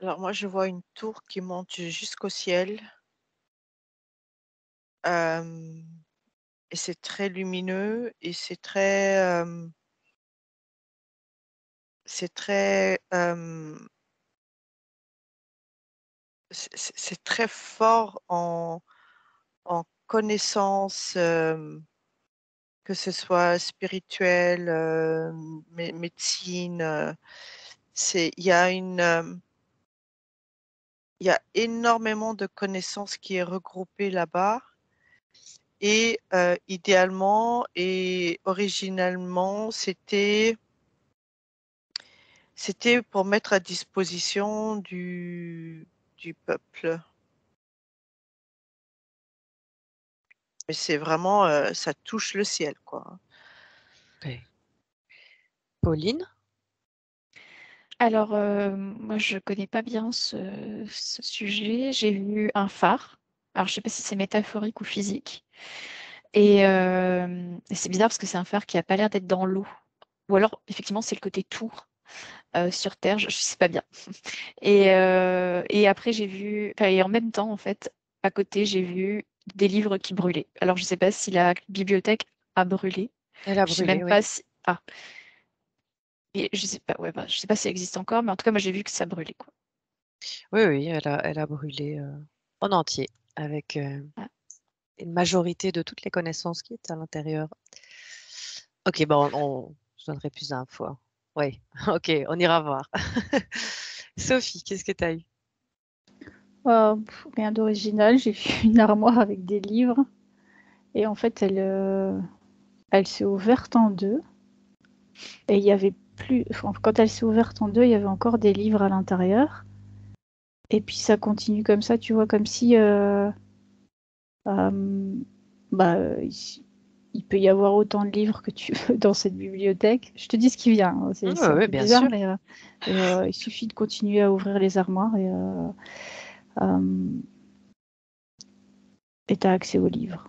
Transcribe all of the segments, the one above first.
Alors moi, je vois une tour qui monte jusqu'au ciel. Et c'est très lumineux et c'est très, c'est très, c'est très fort en, en connaissance, que ce soit spirituelle, euh, mé- médecine. euh, c'est, il y a une, euh, il y a énormément de connaissances qui est regroupée là-bas. Et idéalement et originalement, c'était c'était pour mettre à disposition du, du peuple. Mais c'est vraiment, euh, ça touche le ciel, quoi. Pauline? Alors, euh, moi, je connais pas bien ce, ce sujet. J'ai vu un phare. Alors, je sais pas si c'est métaphorique ou physique. Et, euh, et c'est bizarre parce que c'est un phare qui a pas l'air d'être dans l'eau. Ou alors, effectivement, c'est le côté tour euh, sur Terre. Je, je sais pas bien. Et, euh, et après, j'ai vu, enfin, et en même temps, en fait, à côté, j'ai vu des livres qui brûlaient. Alors, je sais pas si la bibliothèque a brûlé. Elle a Je sais brûlé, même oui. pas si. Ah. Et je sais pas, ouais, bah, je sais pas si ça existe encore, mais en tout cas, moi, j'ai vu que ça brûlait, quoi. Oui, oui, elle a, elle a brûlé euh, en entier avec euh, Ah. une majorité de toutes les connaissances qui étaient à l'intérieur. Ok, bon, on, on- je donnerai plus d'infos. hein. Oui, ok, on ira voir. Sophie, qu'est-ce que tu as eu? Euh, rien d'original. J'ai vu une armoire avec des livres. Et en fait, elle, euh, elle s'est ouverte en deux. Et il y avait plus. enfin, quand elle s'est ouverte en deux, il y avait encore des livres à l'intérieur. Et puis ça continue comme ça, tu vois, comme si. euh, euh, bah, il, peut y avoir autant de livres que tu veux dans cette bibliothèque. Je te dis ce qui vient. hein, C'est un ouais, peu bien bizarre, sûr. mais euh, et, euh, il suffit de continuer à ouvrir les armoires et. euh, euh, et tu as accès aux livres.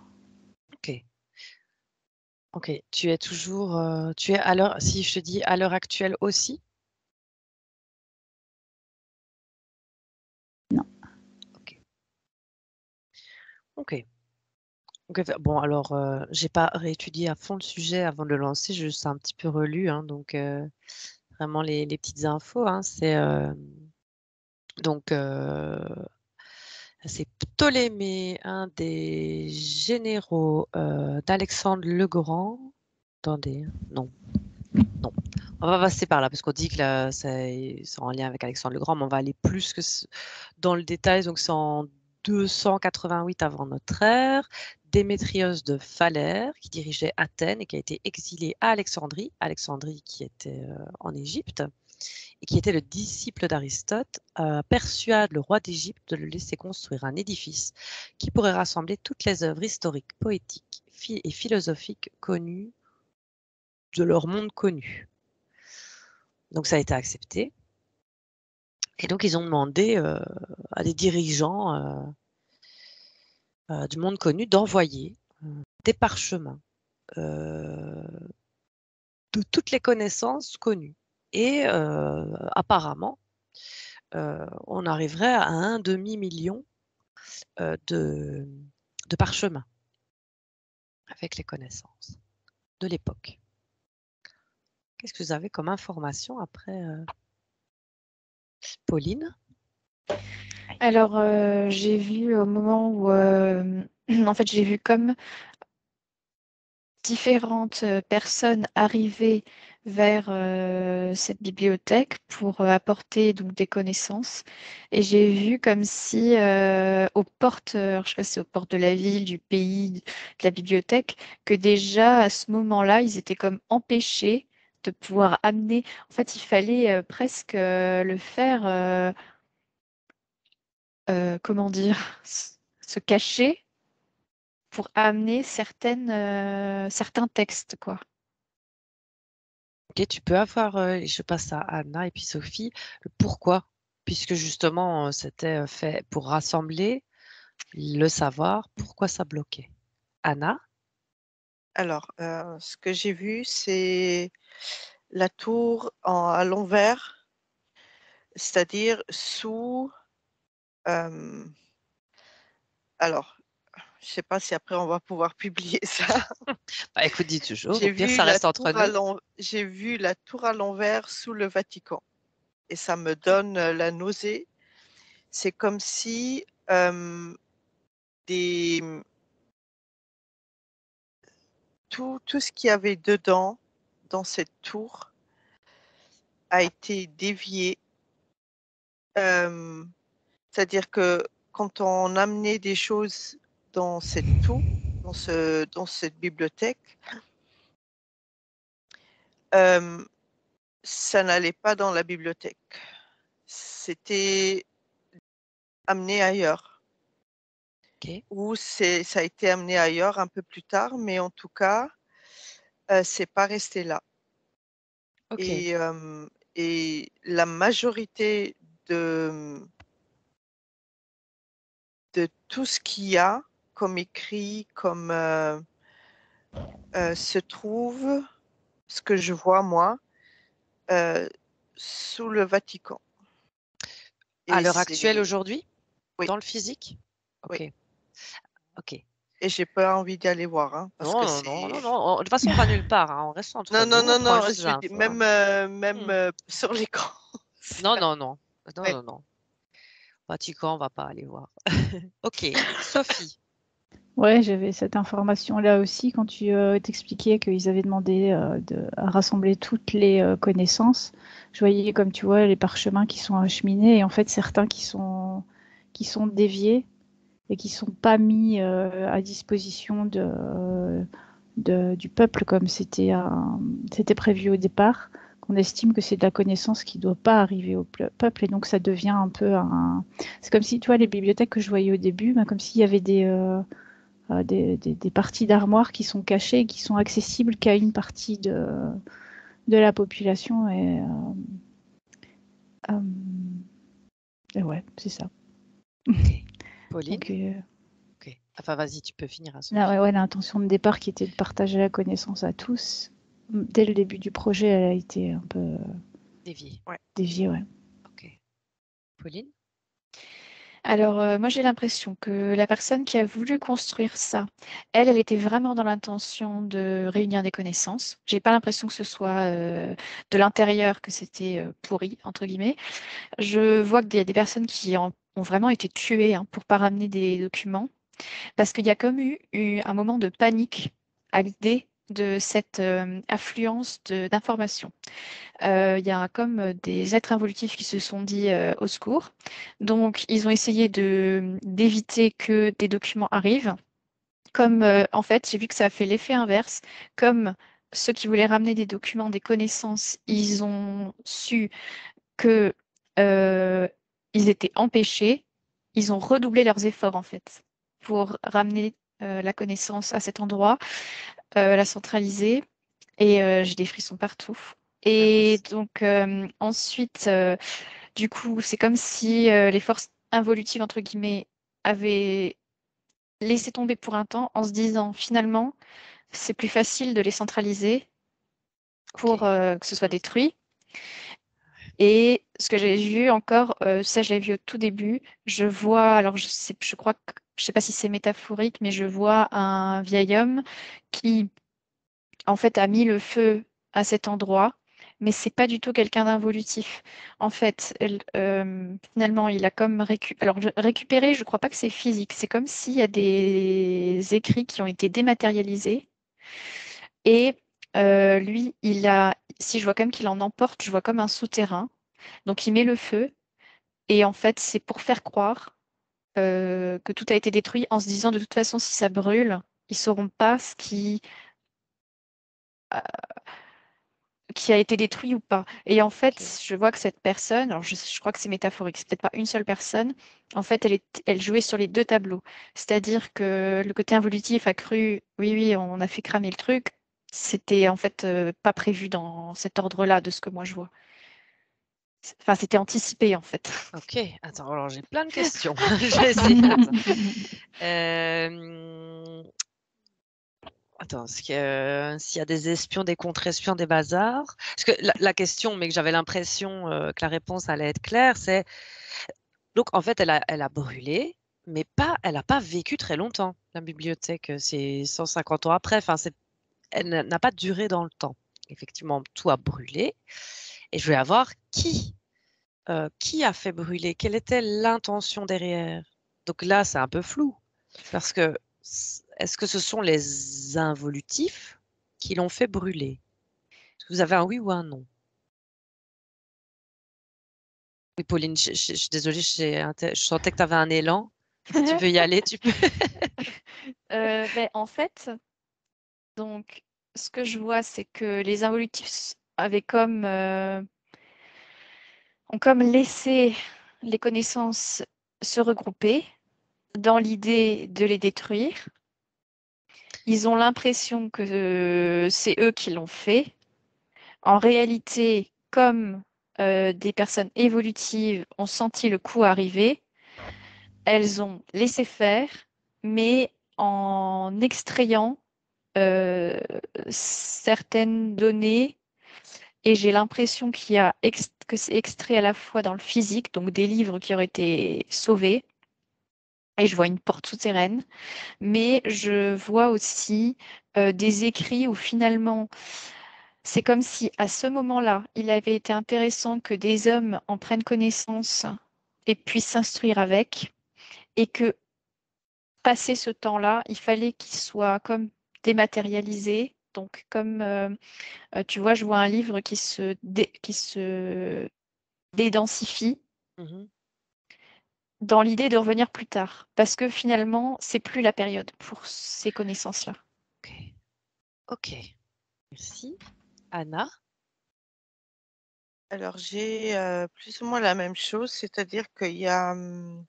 Ok. Ok, tu es toujours, euh, tu es à l'heure, si je te dis à l'heure actuelle aussi? Non. Ok. Ok. Bon, alors, euh, j'ai pas réétudié à fond le sujet avant de le lancer, je juste un petit peu relu, hein, donc euh, vraiment les, les petites infos, hein, c'est euh, donc euh, c'est Ptolémée, un des généraux euh, d'Alexandre le Grand. Attendez, non, non. On va passer par là parce qu'on dit que c'est en lien avec Alexandre le Grand, mais on va aller plus que dans le détail. Donc, c'est en 288 avant notre ère. Démétrios de Phalère, qui dirigeait Athènes et qui a été exilé à Alexandrie, Alexandrie qui était euh, en Égypte, et qui était le disciple d'Aristote, euh, persuade le roi d'Égypte de le laisser construire un édifice qui pourrait rassembler toutes les œuvres historiques, poétiques et philosophiques connues de leur monde connu. Donc ça a été accepté. Et donc ils ont demandé euh, à des dirigeants euh, du monde connu d'envoyer des parchemins de toutes les connaissances connues. Et apparemment, on arriverait à un demi-million de, parchemins avec les connaissances de l'époque. Qu'est-ce que vous avez comme information après Pauline? Alors, j'ai vu au moment où, en fait, j'ai vu comme différentes personnes arriver vers euh, cette bibliothèque pour euh, apporter donc des connaissances. Et j'ai vu comme si euh, aux portes, je sais pas c'est aux portes de la ville, du pays, de la bibliothèque, que déjà à ce moment-là, ils étaient comme empêchés de pouvoir amener. En fait, il fallait presque le faire. comment dire, se cacher pour amener certaines, certains textes, quoi. Ok, tu peux avoir, euh, je passe à Anna et puis Sophie, le pourquoi, puisque justement euh, c'était euh, fait pour rassembler le savoir, pourquoi ça bloquait. Anna, Alors, euh, ce que j'ai vu, c'est la tour à l'envers, c'est-à-dire sous. alors, je sais pas si après on va pouvoir publier ça. Bah, écoute, dis toujours. J'ai vu, ça la reste entre tour à nous. j'ai vu la tour à l'envers sous le Vatican et ça me donne euh, la nausée. C'est comme si euh, des tout, tout ce qu'il y avait dedans dans cette tour a été dévié. Euh, C'est-à-dire que quand on amenait des choses dans cette tour, dans, ce, dans cette bibliothèque, euh, ça n'allait pas dans la bibliothèque. C'était amené ailleurs. Ok. Ou c'est, ça a été amené ailleurs un peu plus tard, mais en tout cas, euh, c'est pas resté là. Et, euh, et la majorité de, de tout ce qu'il y a comme écrit, comme euh, euh, se trouve, ce que je vois moi, euh, sous le Vatican. À l'heure actuelle, aujourd'hui? Oui. Dans le physique? Ok. Oui. Ok. Et j'ai pas envie d'aller voir. Hein, parce Non, que non, non, non, non. De toute façon, on va nulle part. hein. On reste entre Non, non, non, non, je même, euh, même Hmm. euh, sur l'écran. Non, non, non. Non, Ouais. non, non. Vatican, on va pas aller voir. ok. Sophie. Ouais, j'avais cette information-là aussi quand tu euh, t'expliquais qu'ils avaient demandé euh, de rassembler toutes les euh, connaissances. Je voyais, comme tu vois, les parchemins qui sont acheminés et en fait certains qui sont qui sont déviés et qui sont pas mis euh, à disposition de, de- du peuple comme c'était prévu au départ. Qu'on estime que c'est de la connaissance qui doit pas arriver au ple- peuple et donc ça devient un peu un. C'est comme si, tu vois, les bibliothèques que je voyais au début, ben, comme s'il y avait des euh, des, des- des parties d'armoires qui sont cachées et qui sont accessibles qu'à une partie de, de la population. Et, euh, euh, et ouais, c'est ça. Pauline. Donc, euh, Ok. Enfin, vas-y, tu peux finir. hein, Sophie. là, ouais, ouais, l'intention de départ qui était de partager la connaissance à tous, dès le début du projet, elle a été un peu euh, Dévié. déviée. Ouais. Ok. Pauline? Alors, euh, moi, j'ai l'impression que la personne qui a voulu construire ça, elle, elle était vraiment dans l'intention de réunir des connaissances. J'ai pas l'impression que ce soit euh, de l'intérieur que c'était euh, pourri, entre guillemets. Je vois qu'il y a des personnes qui ont vraiment été tuées hein, pour pas ramener des documents, parce qu'il y a comme eu, eu un moment de panique à l'idée de cette euh, affluence d'informations. Euh, Il y a comme euh, des êtres involutifs qui se sont dit au secours. Donc, ils ont essayé d'éviter que des documents arrivent. Comme en fait, j'ai vu que ça a fait l'effet inverse. Comme ceux qui voulaient ramener des documents, des connaissances, ils ont su que euh, ils étaient empêchés. Ils ont redoublé leurs efforts en fait pour ramener la connaissance à cet endroit, euh, la centraliser. Et euh, j'ai des frissons partout. Et aussi. donc euh, ensuite, euh, du coup, c'est comme si euh, les forces involutives, entre guillemets, avaient laissé tomber pour un temps en se disant finalement, c'est plus facile de les centraliser pour euh, que ce soit détruit. Et ce que j'ai vu encore, euh, ça je l'ai vu au tout début, je vois, alors je sais, je crois que, je sais pas si c'est métaphorique, mais je vois un vieil homme qui en fait a mis le feu à cet endroit, mais c'est pas du tout quelqu'un d'involutif. En fait, euh, finalement, il a comme récu- alors je- récupéré, je crois pas que c'est physique, c'est comme s'il y a des écrits qui ont été dématérialisés et euh, lui, il a, si je vois comme qu'il en emporte, je vois comme un souterrain. Donc il met le feu et en fait, c'est pour faire croire euh, que tout a été détruit en se disant de toute façon, si ça brûle, ils sauront pas ce qui qui a été détruit ou pas. Et en fait, je vois que cette personne, alors je, je crois que c'est métaphorique, c'est peut-être pas une seule personne, en fait, elle, est, elle jouait sur les deux tableaux. C'est-à-dire que le côté involutif a cru, oui, oui, on a fait cramer le truc, c'était en fait euh, pas prévu dans cet ordre-là de ce que moi je vois. Enfin, c'était anticipé en fait. Ok. Attends, alors j'ai plein de questions. essayer. Attends. Euh, Attends, s'il y a des espions, des contre-espions, des bazars? Parce que la, question, mais que j'avais l'impression euh, que la réponse allait être claire, c'est donc en fait, elle a, elle a brûlé, mais pas, elle n'a pas vécu très longtemps. La bibliothèque, c'est 150 ans après. Enfin, elle n'a pas duré dans le temps. Effectivement, tout a brûlé. Et je voulais avoir qui, euh, qui a fait brûler, quelle était l'intention derrière? Donc là, c'est un peu flou, parce que est-ce que ce sont les involutifs qui l'ont fait brûler? Vous avez un oui ou un non? Oui, Pauline, je, suis désolée, je, sentais que tu avais un élan. Tu veux y aller, tu peux. Euh, ben, en fait, donc, ce que je vois, c'est que les involutifs avaient comme, euh, ont comme laissé les connaissances se regrouper dans l'idée de les détruire ils ont l'impression que c'est eux qui l'ont fait. En réalité, comme euh, des personnes évolutives ont senti le coup arriver, elles ont laissé faire, mais en extrayant euh, certaines données. Et j'ai l'impression qu'il y a que c'est extrait à la fois dans le physique, donc des livres qui auraient été sauvés, et je vois une porte souterraine, mais je vois aussi euh, des écrits où finalement, c'est comme si à ce moment-là, il avait été intéressant que des hommes en prennent connaissance et puissent s'instruire avec, et que passé ce temps-là, il fallait qu'il soit comme dématérialisé. Donc, comme euh, euh, tu vois, je vois un livre qui se, qui se dédensifie. Mmh dans l'idée de revenir plus tard, parce que finalement, c'est plus la période pour ces connaissances-là. Ok. Ok. Merci. Anna? Alors, j'ai euh, plus ou moins la même chose, c'est-à-dire qu'il y a, hum,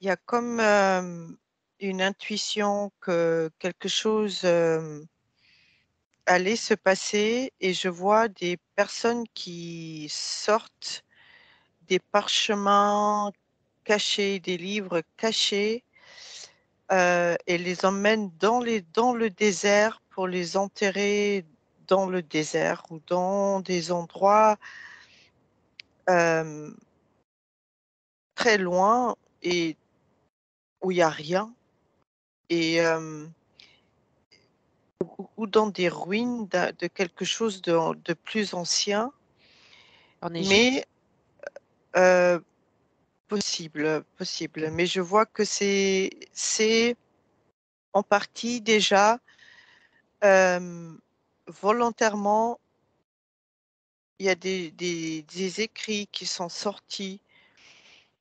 il y a comme euh, une intuition que quelque chose euh, allait se passer et je vois des personnes qui sortent des parchemins cachés, des livres cachés, euh, et les emmène dans, les, dans le désert pour les enterrer dans le désert ou dans des endroits euh, très loin et où il n'y a rien. Et euh, ou dans des ruines de, quelque chose de, de plus ancien. En Mais Possible, possible. Mais je vois que c'est c'est en partie déjà volontairement, il y a des, des, des, écrits qui sont sortis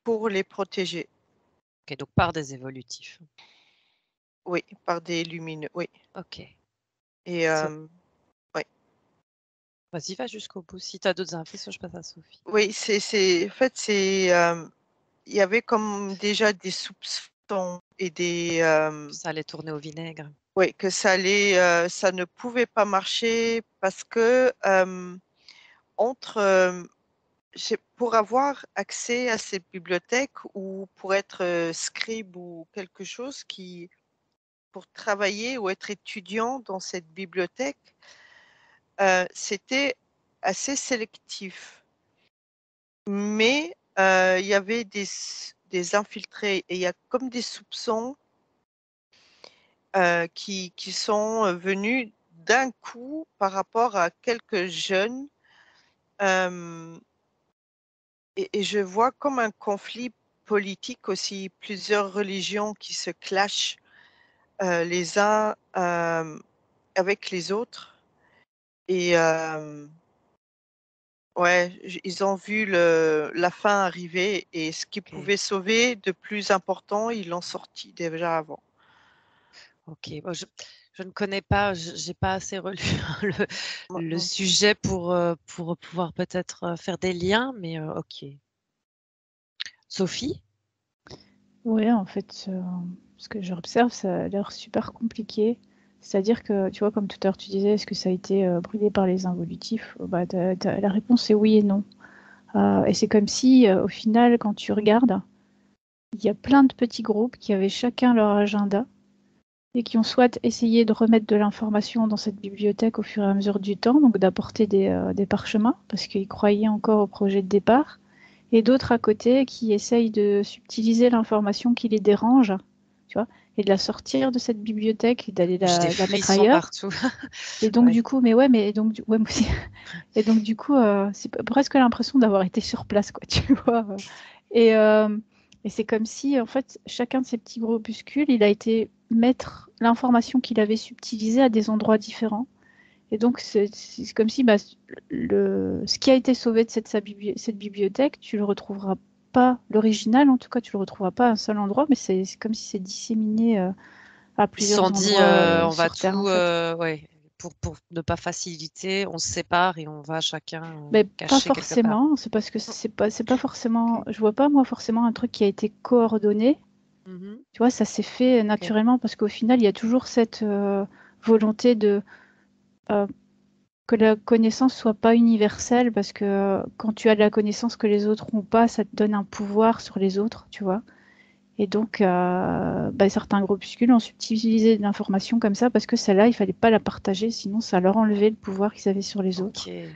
pour les protéger. Ok, donc par des évolutifs. Oui, par des lumineux, oui. Ok. Et oui. Vas-y, va jusqu'au bout. Si tu as d'autres infos, je passe à Sophie. Oui, c'est en fait c'est il y avait comme déjà des soupçons et des. ça allait tourner au vinaigre. Oui, que ça allait, ça ne pouvait pas marcher parce que entre pour avoir accès à cette bibliothèque ou pour être scribe ou quelque chose qui pour travailler ou être étudiant dans cette bibliothèque, c'était assez sélectif. Mais il y avait des, des, infiltrés et il y a comme des soupçons qui, qui, sont venus d'un coup par rapport à quelques jeunes. Et, et, je vois comme un conflit politique aussi, plusieurs religions qui se clashent les uns avec les autres. Et Ouais, ils ont vu le la fin arriver et ce qu'ils pouvaient sauver de plus important, ils l'ont sorti déjà avant. OK. je ne connais pas, je n'ai pas assez relu le sujet pour, euh, pour pouvoir peut-être, euh, faire des liens, mais euh, OK. Sophie? Oui, en fait, ce que j'observe, ça a l'air super compliqué. C'est-à-dire que, tu vois, comme tout à l'heure tu disais, est-ce que ça a été euh, brûlé par les involutifs? Bah, La réponse est oui et non. Euh, et c'est comme si, euh, au final, quand tu regardes, il y a plein de petits groupes qui avaient chacun leur agenda et qui ont soit essayé de remettre de l'information dans cette bibliothèque au fur et à mesure du temps, donc d'apporter des, parchemins, parce qu'ils croyaient encore au projet de départ, et d'autres à côté qui essayent de subtiliser l'information qui les dérange, tu vois, et de la sortir de cette bibliothèque et d'aller la, la mettre ailleurs. et donc ouais. du coup, mais ouais, mais donc, ouais, moi aussi. et donc du coup, euh, c'est presque l'impression d'avoir été sur place, quoi, tu vois. Et, euh, et c'est comme si, en fait, chacun de ces petits groupuscules, il a été mettre l'information qu'il avait subtilisée à des endroits différents. Et donc, c'est comme si bah, le, ce qui a été sauvé de cette, cette bibliothèque, tu le retrouveras pas, l'original en tout cas, tu le retrouveras pas à un seul endroit, mais c'est comme si c'est disséminé euh, à plusieurs endroits. Ils se sont dit, euh, on va terre, tout, en fait. euh, ouais, pour, pour, ne pas faciliter, on se sépare et on va chacun. Euh, mais pas forcément, c'est parce que c'est pas, c'est pas forcément, je vois pas moi forcément un truc qui a été coordonné. Mm -hmm. Tu vois, ça s'est fait naturellement okay. parce qu'au final, il y a toujours cette euh, volonté de euh, que la connaissance soit pas universelle parce que quand tu as de la connaissance que les autres n'ont pas, ça te donne un pouvoir sur les autres, tu vois. Et donc, euh, bah, certains groupuscules ont subtilisé de l'information comme ça parce que celle-là, il fallait pas la partager, sinon ça leur enlevait le pouvoir qu'ils avaient sur les autres. Okay.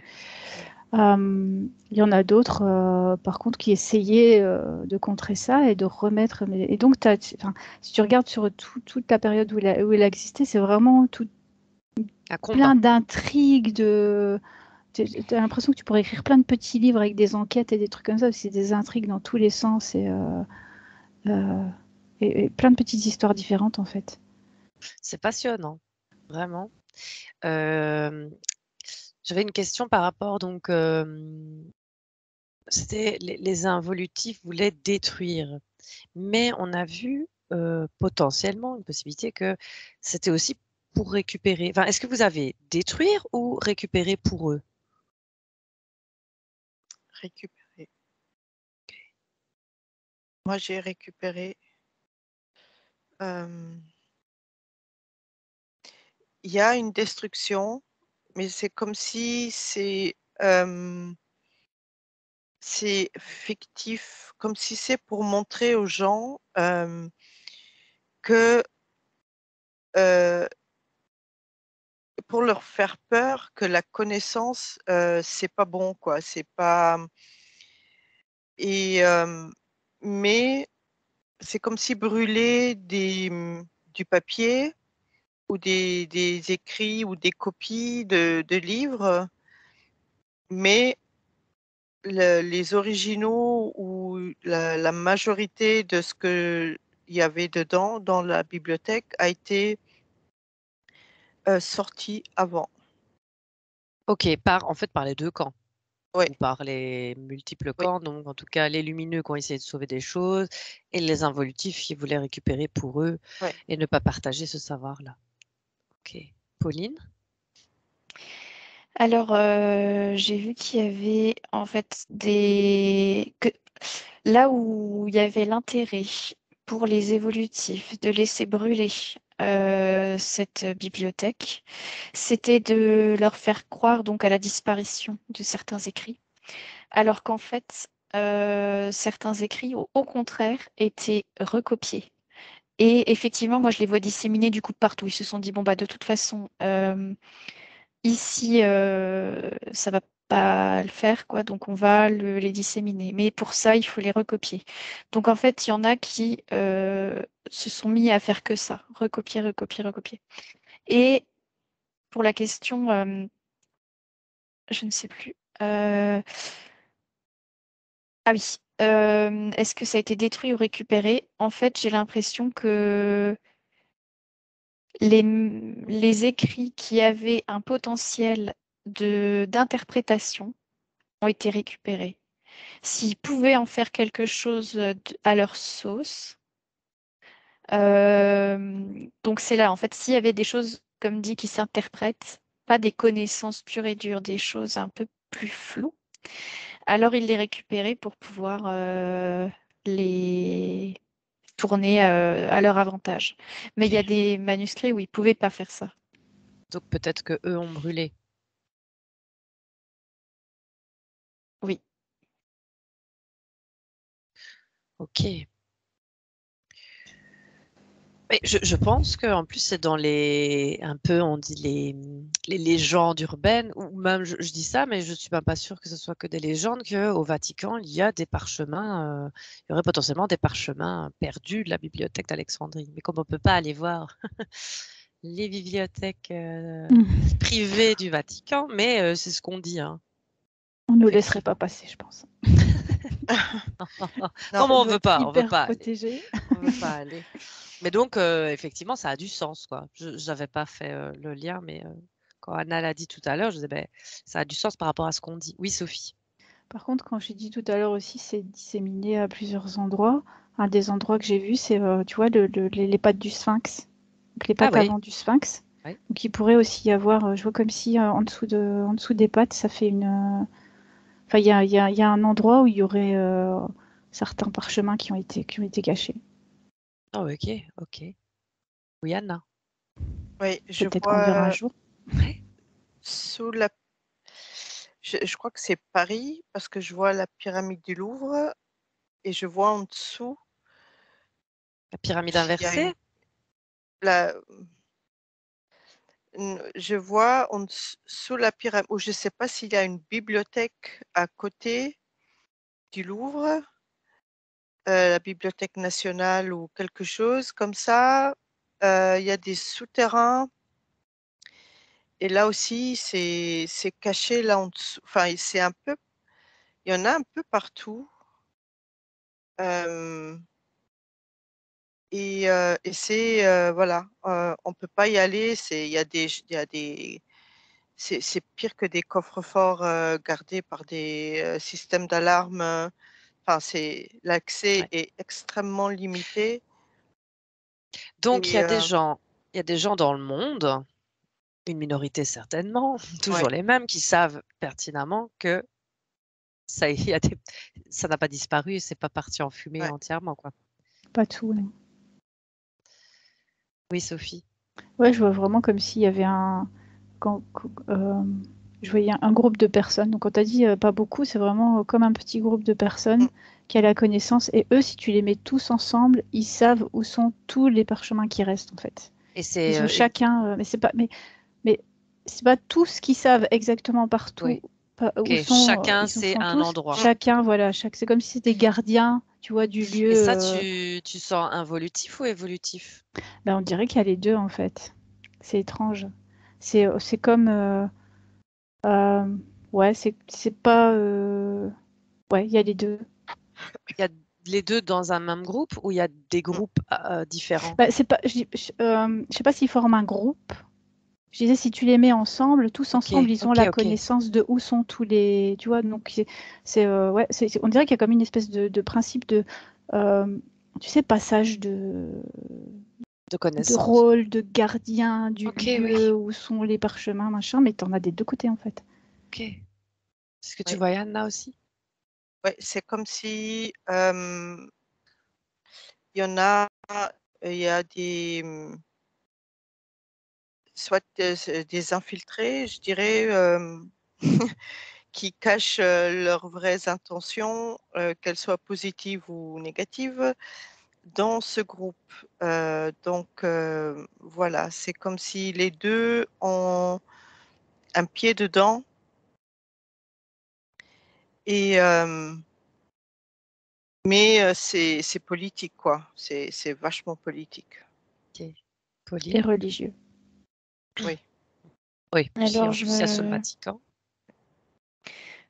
Euh, il y en a d'autres, euh, par contre, qui essayaient euh, de contrer ça et de remettre. Et donc, as, si tu regardes sur tout, toute la période où il a, où il a existé, c'est vraiment tout, plein d'intrigues, de. Tu as l'impression que tu pourrais écrire plein de petits livres avec des enquêtes et des trucs comme ça. C'est des intrigues dans tous les sens et, euh, et, et, plein de petites histoires différentes en fait. C'est passionnant, vraiment. Euh, j'avais une question par rapport, donc, euh, c'était les, les, involutifs voulaient détruire, mais on a vu euh, potentiellement une possibilité que c'était aussi pour récupérer? Enfin, est-ce que vous avez détruire ou récupérer pour eux? Récupérer. Moi, j'ai récupéré. Euh... Il y a une destruction mais c'est comme si c'est euh, fictif, comme si c'est pour montrer aux gens euh, que euh, pour faire peur que la connaissance c'est pas bon quoi, c'est pas et mais c'est comme si brûler des, du papier ou des, des, écrits ou des copies de, de livres, mais le, les originaux ou la, la, majorité de ce qu'il y avait dedans dans la bibliothèque a été euh, sorti avant. Ok, par, en fait par les deux camps. Oui. Ou par les multiples camps, oui. donc en tout cas les lumineux qui ont essayé de sauver des choses et les involutifs qui voulaient récupérer pour eux oui. et ne pas partager ce savoir-là. Ok. Pauline? Alors, euh, j'ai vu qu'il y avait en fait des. Que... Là où il y avait l'intérêt pour les évolutifs de laisser brûler euh, cette bibliothèque, c'était de leur faire croire donc à la disparition de certains écrits, alors qu'en fait, euh, certains écrits, au, au contraire, étaient recopiés. Et effectivement, moi, je les vois disséminés du coup partout. Ils se sont dit, bon, bah, de toute façon, euh, ici, ça va le faire, quoi. Donc, on va le, les disséminer. Mais pour ça, il faut les recopier. Donc, en fait, il y en a qui euh, se sont mis à faire que ça. Recopier, recopier, recopier. Et pour la question, euh, je ne sais plus. Euh, ah oui, est-ce que ça a été détruit ou récupéré? En fait, j'ai l'impression que les, les écrits qui avaient un potentiel d'interprétation ont été récupérés. S'ils pouvaient en faire quelque chose à leur sauce, euh, donc c'est là, en fait, s'il y avait des choses, comme dit, qui s'interprètent, pas des connaissances pures et dures, des choses un peu plus floues, alors il les récupérait pour pouvoir euh, les tourner euh, à leur avantage. Mais il y a des manuscrits où ils ne pouvaient pas faire ça. Donc peut-être que eux ont brûlé. Oui. Ok. Mais je, je pense qu'en plus, c'est dans les, un peu, on dit les, les légendes urbaines, ou même, je, je dis ça, mais je suis même pas sûre que ce soit que des légendes, qu'au Vatican, il y a des parchemins, euh, il y aurait potentiellement des parchemins perdus de la bibliothèque d'Alexandrie. Mais comme on peut pas aller voir les bibliothèques euh, Mm. privées du Vatican, mais euh, c'est ce qu'on dit. Hein. On nous laisserait pas passer, je pense. Non, Comment on doit veut pas, on veut pas. aller. protégé. On veut pas aller. Mais donc, euh, effectivement, ça a du sens, quoi. Je n'avais pas fait euh, le lien, mais euh, quand Anna l'a dit tout à l'heure, je disais, ben, ça a du sens par rapport à ce qu'on dit. Oui, Sophie. Par contre, quand j'ai dit tout à l'heure aussi, c'est disséminé à plusieurs endroits. Un des endroits que j'ai vu, c'est, tu vois, le- le- les, les pattes du sphinx. Donc, les pattes Ah oui. avant du sphinx. Oui. Donc il pourrait aussi y avoir, je vois comme si en dessous de, en dessous des pattes, ça fait une. Enfin, il y a, il y a- il y a un endroit où il y aurait euh, certains parchemins qui ont été, qui ont été cachés. Oh, ok, ok. Oui, Anna. Oui, je Peut-être qu'on verra un vois jour. sous la. Je, je crois que c'est Paris parce que je vois la pyramide du Louvre et je vois en dessous La pyramide inversée? une- la. Je vois sous la pyramide, ou je ne sais pas s'il y a une bibliothèque à côté du Louvre, euh, la Bibliothèque nationale ou quelque chose comme ça. Euh, Il y a des souterrains. Et là aussi, c'est caché là en dessous. Enfin, c'est un peu, il y en a un peu partout. Euh, et euh, et c'est euh, voilà, euh, on peut pas y aller. C'est il y a des il y a des c'est c'est pire que des coffres-forts euh, gardés par des euh, systèmes d'alarme. Enfin, c'est l'accès Ouais. est extrêmement limité. Donc, il y a des gens, il y a des gens dans le monde, une minorité certainement, toujours ouais, les mêmes, qui savent pertinemment que ça, y a des- ça n'a pas disparu et c'est pas parti en fumée ouais. entièrement, quoi. Pas tout. non. Oui, Sophie. Ouais, je vois vraiment comme s'il y avait un. Quand, euh, je voyais un groupe de personnes. Donc, quand tu as dit euh, pas beaucoup, c'est vraiment comme un petit groupe de personnes qui a la connaissance. Et eux, si tu les mets tous ensemble, ils savent où sont tous les parchemins qui restent, en fait. Et c'est Ils ont euh, chacun. mais c'est pas. Mais, mais c'est pas tous qui savent exactement partout oui. Pas- où Ok, sont. chacun c'est un tous. endroit. Chacun, voilà. Chaque, c'est comme si c'était gardien, tu vois, du lieu. Et ça, euh, tu, tu sens involutif ou évolutif? ben, on dirait qu'il y a les deux, en fait. C'est étrange. C'est, c'est comme. euh, euh, ouais, c'est, c'est pas. euh, Ouais, il y a les deux. Il y a les deux dans un même groupe ou il y a des groupes différents? Bah, c'est pas, je, je sais pas s'ils forment un groupe. Je disais, si tu les mets ensemble, tous ensemble, ils ont la connaissance de où sont tous les. Tu vois, donc c'est, euh, ouais, on dirait qu'il y a comme une espèce de, de principe de. euh, tu sais, passage de, De de connaissance. rôle, de gardien du oui. lieu, où sont les parchemins, machin, mais t'en as des deux côtés, en fait. Ok. Est-ce que tu Ouais, vois Anna aussi? ouais, c'est comme si euh, il y en a, il y a des soit des, des infiltrés, je dirais, euh, qui cachent leurs vraies intentions, euh, qu'elles soient positives ou négatives, dans ce groupe. Euh, donc euh, voilà, c'est comme si les deux ont un pied dedans et euh, mais euh, c'est politique quoi, c'est vachement politique. Ok. Et religieux. Oui. Oui, Alors, je me, Vatican.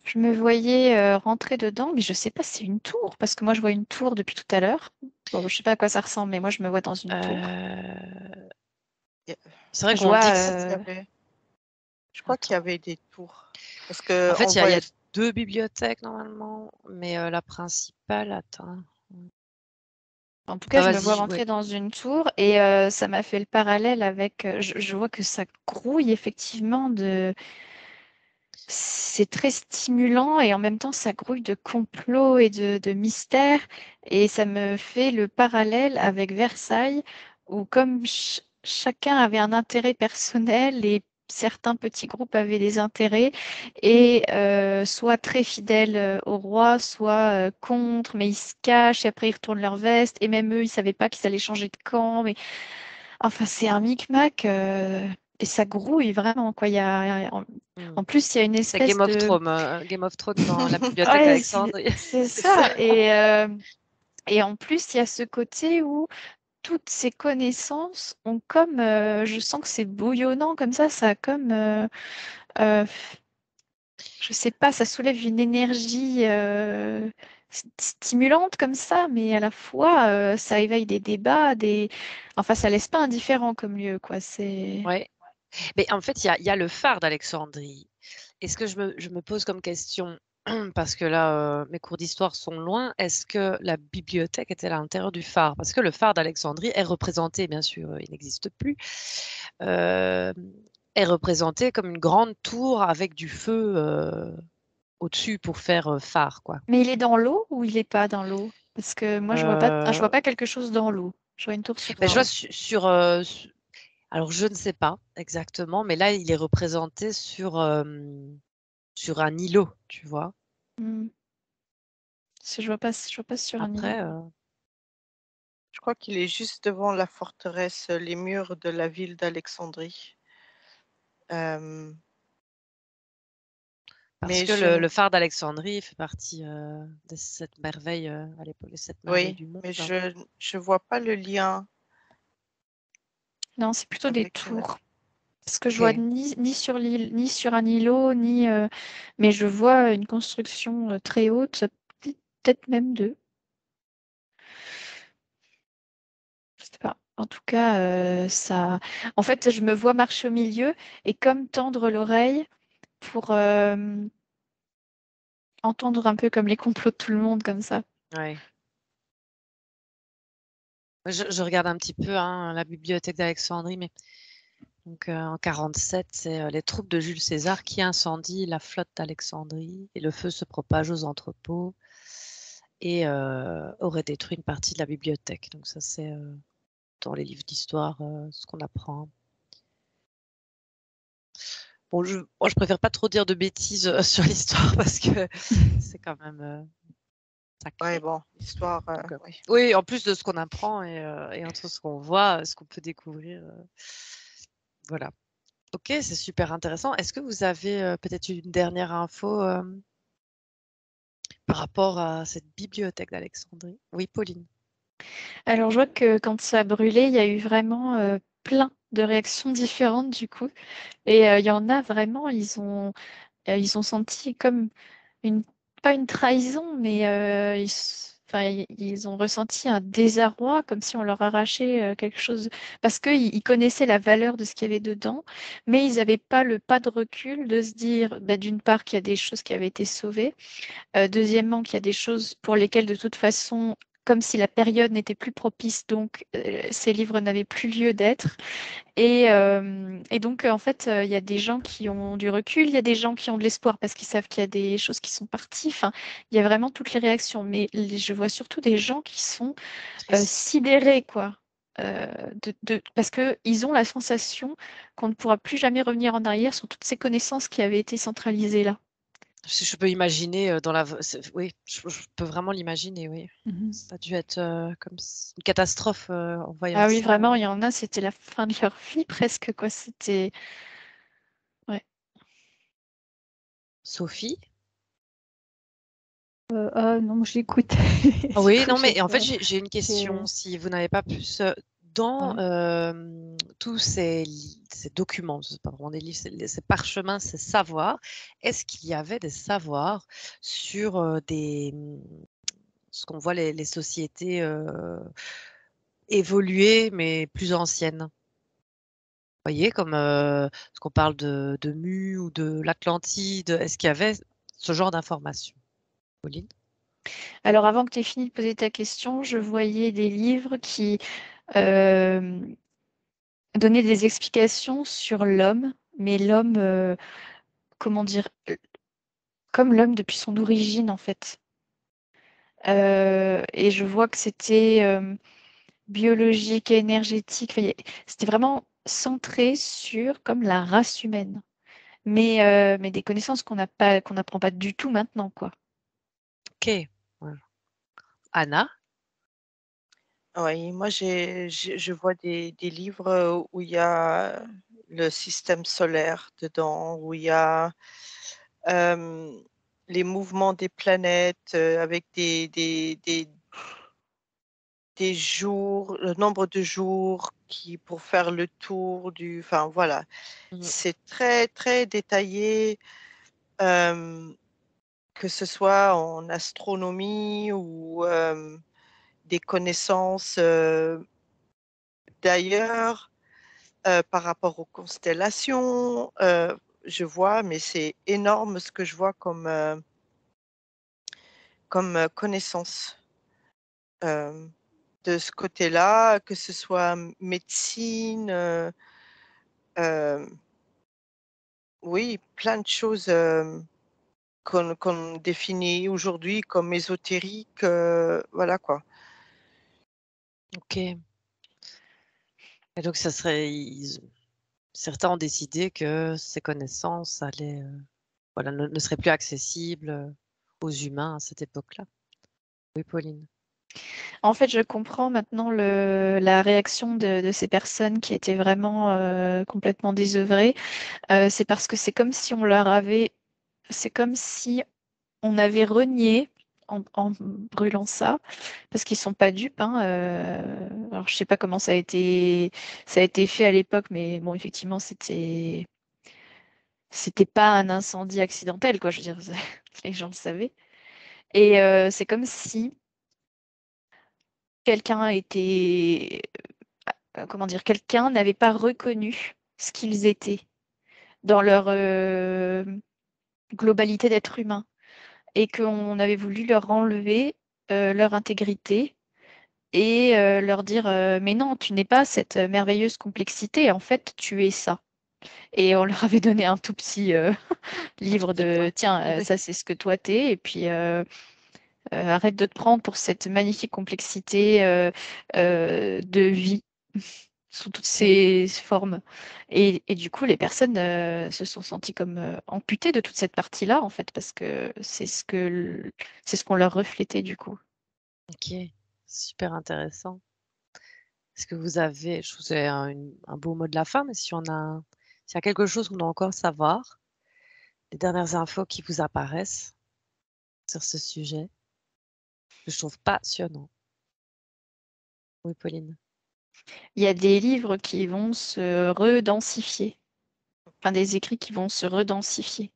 je me voyais euh, rentrer dedans, mais je sais pas si c'est une tour, parce que moi je vois une tour depuis tout à l'heure. Bon, je sais pas à quoi ça ressemble, mais moi je me vois dans une tour. Euh, C'est vrai Je qu'on vois, dit que Je c'est- crois qu'il y euh, avait, je crois qu'il y avait des tours parce que En fait, il y a, y deux bibliothèques normalement, mais euh, la principale, attends. En tout cas, je me vois rentrer ouais. dans une tour et euh, ça m'a fait le parallèle avec. euh, je, je vois que ça grouille effectivement de. C'est très stimulant et en même temps ça grouille de complots et de, de mystères et ça me fait le parallèle avec Versailles où comme ch- chacun avait un intérêt personnel et certains petits groupes avaient des intérêts et euh, soit très fidèles euh, au roi, soit euh, contre, mais ils se cachent et après ils retournent leur veste et même eux, ils savaient pas qu'ils allaient changer de camp. Mais enfin, c'est un micmac et ça grouille vraiment quoi. Il y a, en, plus, il y a une espèce Game of de Thrones, euh, Game of Thrones dans la bibliothèque Ouais, d'Alexandrie. c'est ça. Et, et en plus, il y a ce côté où toutes ces connaissances ont comme, euh, je sens que c'est bouillonnant comme ça, ça a comme, euh, euh, je sais pas, ça soulève une énergie st- stimulante comme ça, mais à la fois, ça éveille des débats, des, enfin, ça laisse pas indifférent comme lieu, quoi. C'est, Ouais. Mais en fait, il y y a le phare d'Alexandrie. Et ce que je me, je me pose comme question, parce que là, euh, mes cours d'histoire sont loin, est-ce que la bibliothèque était à l'intérieur du phare? Parce que le phare d'Alexandrie est représenté, bien sûr, euh, il n'existe plus, euh, est représenté comme une grande tour avec du feu euh, au-dessus pour faire phare, quoi. mais il est dans l'eau ou il est pas dans l'eau? Parce que moi, je vois pas, ah, je vois pas quelque chose dans l'eau. Je vois une tour sur ben, je vois su- sur, su- alors je ne sais pas exactement, mais là, il est représenté sur, euh, sur un îlot, tu vois. Hmm. Je vois pas, je vois pas sur un îlot. Euh, Je crois qu'il est juste devant la forteresse, euh, les murs de la ville d'Alexandrie. Euh, Parce mais que je le, ne- le phare d'Alexandrie fait partie euh, de cette merveille euh, à l'époque, les sept merveilles Oui, du monde. mais hein. je je vois pas le lien Non, c'est plutôt des avec. tours. Parce que je vois ni, ni sur l'île, ni sur un îlot, ni. euh, mais je vois une construction euh, très haute, peut- peut-être même deux. Je sais pas. En tout cas, euh, ça. En fait, je me vois marcher au milieu et comme tendre l'oreille pour euh, entendre un peu comme les complots de tout le monde, comme ça. Ouais. Je, je regarde un petit peu hein, la bibliothèque d'Alexandrie, mais donc, euh, en 47, c'est euh, les troupes de Jules César qui incendient la flotte d'Alexandrie et le feu se propage aux entrepôts et euh, aurait détruit une partie de la bibliothèque. Donc ça, c'est euh, dans les livres d'histoire euh, ce qu'on apprend. Bon, je, moi, je préfère pas trop dire de bêtises euh, sur l'histoire parce que c'est quand même euh, sacré. Ouais, bon, l'histoire. euh, Donc, euh, oui. Oui, en plus de ce qu'on apprend et, euh, et entre ce qu'on voit, ce qu'on peut découvrir. euh, voilà. Ok, c'est super intéressant. Est-ce que vous avez euh, peut-être une dernière info euh, par rapport à cette bibliothèque d'Alexandrie? Oui, Pauline. Alors, je vois que quand ça a brûlé, il y a eu vraiment euh, plein de réactions différentes du coup. Et il y en a vraiment, ils ont, ils ont senti comme une, pas une trahison, mais ils, ils, ont ressenti un désarroi, comme si on leur arrachait euh, quelque chose, parce qu'ils ils connaissaient la valeur de ce qu'il y avait dedans, mais ils n'avaient pas le pas de recul de se dire, bah, d'une part, qu'il y a des choses qui avaient été sauvées, euh, deuxièmement, qu'il y a des choses pour lesquelles, de toute façon, comme si la période n'était plus propice, donc euh, ces livres n'avaient plus lieu d'être. Et, euh, et donc, euh, en fait, il y a des gens qui ont du recul, il y a des gens qui ont de l'espoir parce qu'ils savent qu'il y a des choses qui sont parties. Enfin, il y a vraiment toutes les réactions. Mais je vois surtout des gens qui sont sidérés, quoi. De, de- parce qu'ils ont la sensation qu'on ne pourra plus jamais revenir en arrière sur toutes ces connaissances qui avaient été centralisées là. Je peux imaginer dans la. Oui, je, je peux vraiment l'imaginer, oui. Mhm. Ça a dû être euh, comme une catastrophe euh, en voyant Ah oui, ça. vraiment, il y en a, c'était la fin de leur vie presque, quoi. C'était. Sophie? Euh, ah non, moi, j'écoute. Ah Oui, non, mais en fait, j'ai une question. Si vous n'avez pas pu se... Dans euh, tous ces, documents, ce pas vraiment des livres, ces parchemins, ces savoirs, est-ce qu'il y avait des savoirs sur des, ce qu'on voit les, les sociétés euh, évoluer, mais plus anciennes? Vous voyez, comme euh, ce qu'on parle de, de Mu ou de l'Atlantide, est-ce qu'il y avait ce genre d'informations? Pauline? Alors, avant que tu aies fini de poser ta question, je voyais des livres qui euh, donnaient des explications sur l'homme, mais l'homme, euh, comment dire, comme l'homme depuis son origine, en fait. Euh, et je vois que c'était biologique énergétique. C'était vraiment centré sur comme la race humaine, mais, mais des connaissances qu'on pas, n'apprend pas du tout maintenant, quoi. Ok. Anna? Oui, moi j'ai, j'ai- je vois des, des livres où il y a le système solaire dedans, où il y a les mouvements des planètes avec des, des, des, des jours, le nombre de jours qui pour faire le tour du. Enfin voilà, Mhm. c'est très très détaillé, que ce soit en astronomie ou des connaissances euh, d'ailleurs euh, par rapport aux constellations. euh, je vois, mais c'est énorme ce que je vois comme, comme connaissance. De ce côté-là, que ce soit médecine, oui, plein de choses qu'on définit aujourd'hui comme ésotériques, euh, voilà quoi. Ok. Et donc, ça serait. Certains ont décidé que ces connaissances allaient, euh, voilà, ne, seraient plus accessibles euh, aux humains à cette époque-là. Oui, Pauline. En fait, je comprends maintenant la réaction de, ces personnes qui étaient vraiment euh, complètement désœuvrées. C'est parce que c'est comme si on leur avait, c'est comme si on avait renié en, brûlant ça, parce qu'ils sont pas dupes. Hein, euh, alors je sais pas comment ça a été, ça a été fait à l'époque, mais bon, effectivement, c'était, c'était pas un incendie accidentel, quoi. Je veux les gens le savaient. Et euh, c'est comme si quelqu'un était, euh, comment dire, quelqu'un n'avait pas reconnu ce qu'ils étaient dans leur euh, globalité d'être humain et qu'on avait voulu leur enlever euh, leur intégrité et euh, leur dire euh, mais non, tu n'es pas cette merveilleuse complexité, en fait, tu es ça. Et on leur avait donné un tout petit livre de tiens, ça c'est ce que toi t'es, et puis arrête de te prendre pour cette magnifique complexité de vie sous toutes ses formes. Et, du coup, les personnes euh, se sont senties comme euh, amputées de toute cette partie-là, en fait, parce que c'est ce que c'est ce qu'on leur reflétait du coup. Ok, super intéressant. Est-ce que vous avez, je vous ai un, beau mot de la fin, mais si on a, s'il y a quelque chose qu'on doit encore savoir, les dernières infos qui vous apparaissent sur ce sujet, je trouve passionnant. Oui, Pauline. Il y a des livres qui vont se redensifier, enfin des écrits qui vont se redensifier.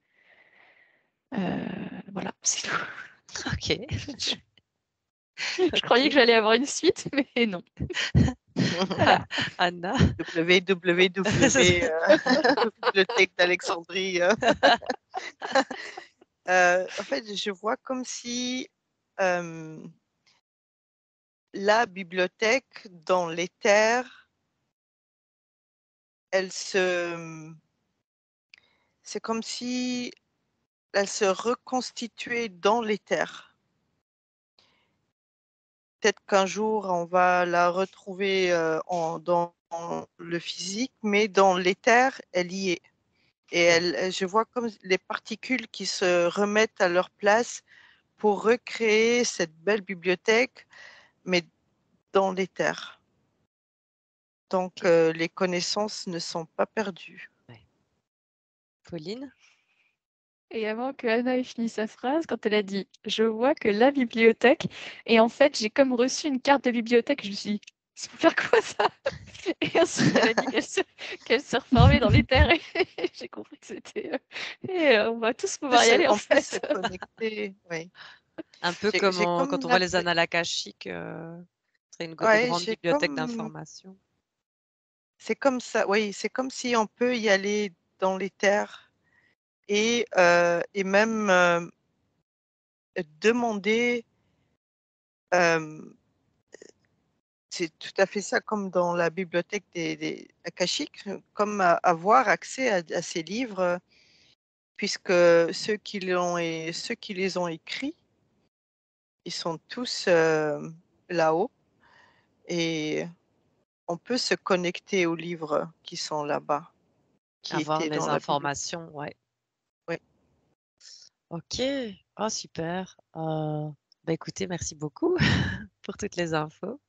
Euh, voilà, c'est tout. Ok. Je croyais que j'allais avoir une suite, mais non. Anna. www, euh, bibliothèque d'Alexandrie. euh. Euh, en fait, je vois comme si euh, la bibliothèque dans les terres, elle se, c'est comme si elle se reconstituait dans terres. Peut-être qu'un jour on va la retrouver euh, dans le physique, mais dans terres, elle y est. Et elle- je vois comme les particules qui se remettent à leur place pour recréer cette belle bibliothèque, mais dans les terres. Donc euh, les connaissances ne sont pas perdues. Pauline? Et avant que Anna ait fini sa phrase, quand elle a dit Je vois que la bibliothèque, et en fait, j'ai comme reçu une carte de bibliothèque, je me suis dit C'est pour faire quoi ça? Et ensuite, elle a dit qu'elle se, reformait dans les terres, et j'ai compris que c'était. euh, Et euh, on va tous pouvoir y aller en fait. c'est connecté. Oui. Un peu comme, quand on voit les annales akashiques, euh, ce serait une, Ouais, grande bibliothèque comme- d'informations. C'est comme ça, oui, c'est comme si on peut y aller dans les terres et, euh, et même euh, demander. euh, c'est tout à fait ça, comme dans la bibliothèque des, des akashiques, comme à- avoir accès à, à ces livres, puisque ceux qui, et ceux qui les ont écrits, ils sont tous euh, là-haut. Et on peut se connecter aux livres qui sont là-bas, qui Avoir les dans informations, ouais. Ouais. OK. Oh super. Heu, bah, écoutez, merci beaucoup pour toutes les infos.